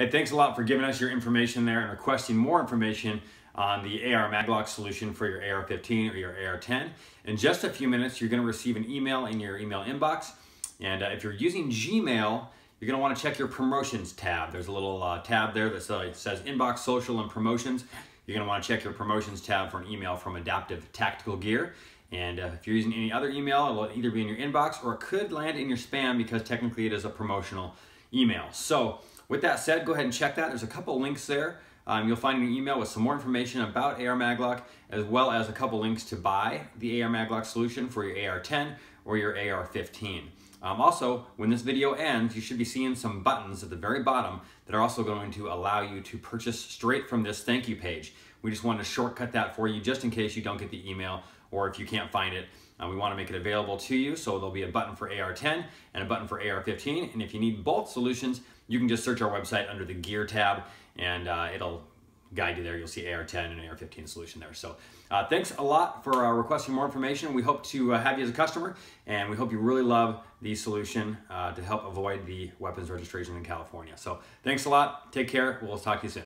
Hey, thanks a lot for giving us your information there and requesting more information on the AR Maglock solution for your AR-15 or your AR-10. In just a few minutes, you're gonna receive an email in your email inbox. And uh, if you're using Gmail, you're gonna wanna check your promotions tab. There's a little uh, tab there that says inbox, social, and promotions. You're gonna wanna check your promotions tab for an email from Adaptive Tactical Gear. And uh, if you're using any other email, it will either be in your inbox or it could land in your spam because technically it is a promotional email. So with that said, go ahead and check that. There's a couple links there. Um, you'll find an email with some more information about AR Maglock, as well as a couple links to buy the AR Maglock solution for your AR-10 or your AR-15. Um, also, when this video ends, you should be seeing some buttons at the very bottom that are also going to allow you to purchase straight from this thank you page. We just want to shortcut that for you just in case you don't get the email or if you can't find it. Uh, we want to make it available to you, so there'll be a button for AR10 and a button for AR15. And if you need both solutions, you can just search our website under the Gear tab, and uh, it'll guide you there. You'll see AR10 and AR15 solution there. So uh, thanks a lot for uh, requesting more information. We hope to uh, have you as a customer, and we hope you really love the solution uh, to help avoid the weapons registration in California. So thanks a lot. Take care. We'll talk to you soon.